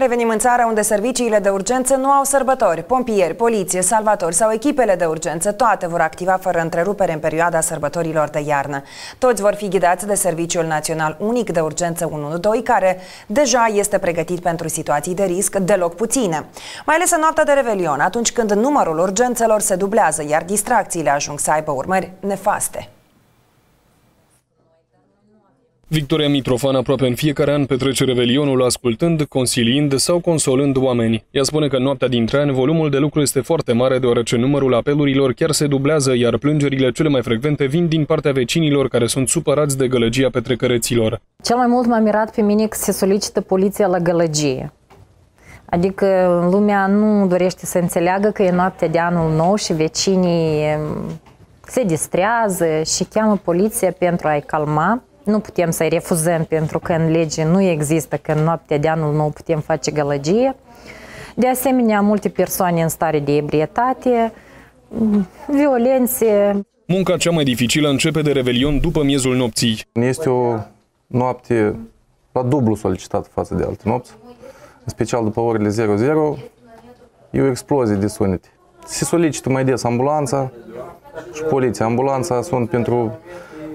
Revenim în țară unde serviciile de urgență nu au sărbători. Pompieri, poliție, salvatori sau echipele de urgență, toate vor activa fără întrerupere în perioada sărbătorilor de iarnă. Toți vor fi ghidați de Serviciul Național Unic de Urgență 112, care deja este pregătit pentru situații de risc deloc puține. Mai ales în noaptea de Revelion, atunci când numărul urgențelor se dublează, iar distracțiile ajung să aibă urmări nefaste. Victoria Mitrofan aproape în fiecare an petrece Revelionul ascultând, consiliind sau consolând oameni. Ea spune că în noaptea dintre ani volumul de lucru este foarte mare deoarece numărul apelurilor chiar se dublează, iar plângerile cele mai frecvente vin din partea vecinilor care sunt supărați de gălăgia petrecăreților. Cel mai mult m-a mirat pe mine că se solicită poliția la gălăgie. Adică lumea nu dorește să înțeleagă că e noaptea de anul nou și vecinii se distrează și cheamă poliția pentru a-i calma. Nu putem să-i refuzăm pentru că în lege nu există că în noaptea de anul nou putem face gălăgie. De asemenea, multe persoane în stare de ebrietate, violențe. Munca cea mai dificilă începe de revelion după miezul nopții. Este o noapte la dublu solicitată față de alte nopți, în special după orele 00, e o explozie de sunete. Se solicită mai des ambulanța și poliția. Ambulanța sunt pentru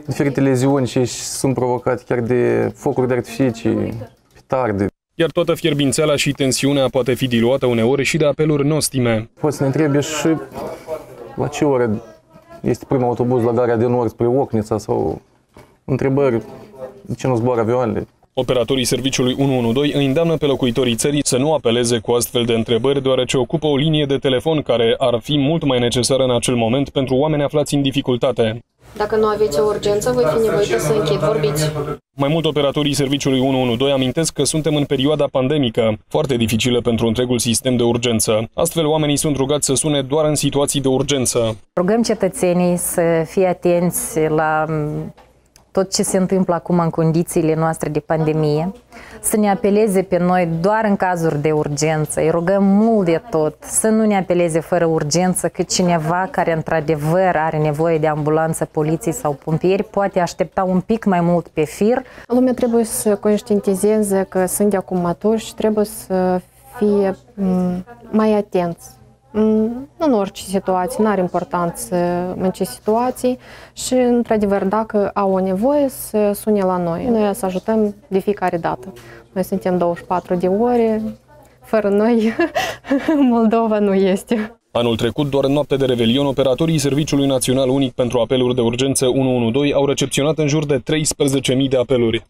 diferite leziuni și sunt provocate chiar de focuri de artificii, petarde. Iar toată fierbințeala și tensiunea poate fi diluată uneori și de apeluri nostime. Poți să ne întrebi și la ce oră este primul autobuz la Garea de Nord spre Ocnița sau întrebări de ce nu zboară avioanele. Operatorii serviciului 112 îi îndeamnă pe locuitorii țării să nu apeleze cu astfel de întrebări, deoarece ocupă o linie de telefon care ar fi mult mai necesară în acel moment pentru oameni aflați în dificultate. Dacă nu aveți o urgență, voi fi nevoită să închid. Vorbiți. Mai mult, operatorii serviciului 112 amintesc că suntem în perioada pandemică, foarte dificilă pentru întregul sistem de urgență. Astfel, oamenii sunt rugați să sune doar în situații de urgență. Rugăm cetățenii să fie atenți la tot ce se întâmplă acum în condițiile noastre de pandemie, să ne apeleze pe noi doar în cazuri de urgență. Îi rugăm mult de tot să nu ne apeleze fără urgență, că cineva care într-adevăr are nevoie de ambulanță, poliție sau pompieri poate aștepta un pic mai mult pe fir. Lumea trebuie să conștientizeze că sunt de acum maturi și trebuie să fie mai atenți nu în orice situație, nu are importanță în ce situații și, într-adevăr, dacă au o nevoie, să sune la noi. Noi să ajutăm de fiecare dată. Noi suntem 24 de ore, fără noi Moldova nu este. Anul trecut, doar în noapte de Revelion, operatorii Serviciului Național Unic pentru Apeluri de Urgență 112 au recepționat în jur de 13.000 de apeluri.